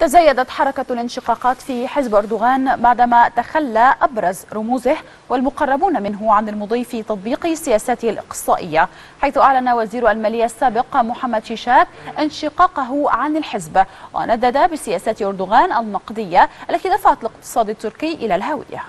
تزايدت حركة الانشقاقات في حزب أردوغان بعدما تخلى أبرز رموزه والمقربون منه عن المضي في تطبيق سياساته الإقصائية حيث أعلن وزير المالية السابق محمد شيشات انشقاقه عن الحزب وندد بسياسات أردوغان النقدية التي دفعت الاقتصاد التركي إلى الهاوية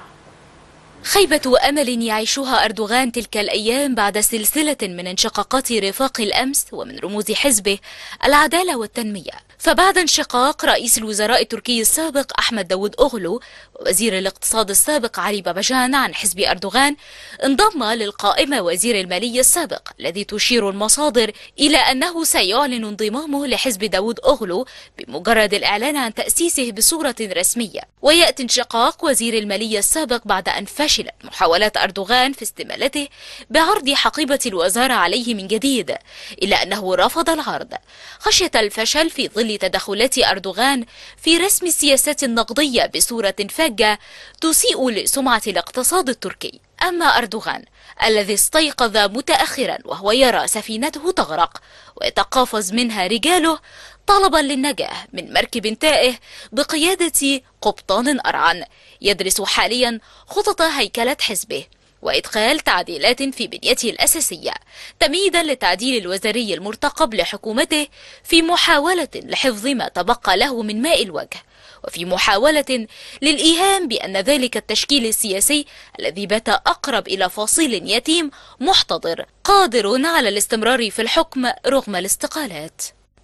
خيبة أمل يعيشها أردوغان تلك الأيام بعد سلسلة من انشقاقات رفاق الأمس ومن رموز حزبه العدالة والتنمية. فبعد انشقاق رئيس الوزراء التركي السابق أحمد داود أغلو ووزير الاقتصاد السابق علي بابجان عن حزب أردوغان انضم للقائمة وزير المالية السابق الذي تشير المصادر إلى أنه سيعلن انضمامه لحزب داود أغلو بمجرد الإعلان عن تأسيسه بصورة رسمية. ويأتي انشقاق وزير المالية السابق بعد أن فشلت محاولات أردوغان في استمالته بعرض حقيبة الوزارة عليه من جديد إلا أنه رفض العرض. خشية الفشل في ظل تدخلات أردوغان في رسم السياسات النقدية بصورة فاجة تسيء لسمعة الاقتصاد التركي. أما أردوغان الذي استيقظ متأخرا وهو يرى سفينته تغرق ويتقافز منها رجاله طلبا للنجاة من مركب تائه بقيادة قبطان أرعن يدرس حاليا خطط هيكلة حزبه وإدخال تعديلات في بنيته الأساسية تمهيدا للتعديل الوزاري المرتقب لحكومته في محاولة لحفظ ما تبقى له من ماء الوجه وفي محاولة للإيهام بأن ذلك التشكيل السياسي الذي بات أقرب إلى فصيل يتيم محتضر قادر على الاستمرار في الحكم رغم الاستقالات.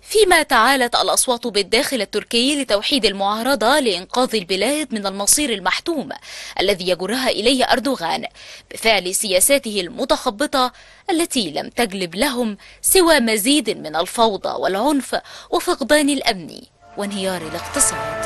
فيما تعالت الأصوات بالداخل التركي لتوحيد المعارضة لإنقاذ البلاد من المصير المحتوم الذي يجرها إليه أردوغان بفعل سياساته المتخبطة التي لم تجلب لهم سوى مزيد من الفوضى والعنف وفقدان الأمن وانهيار الاقتصاد.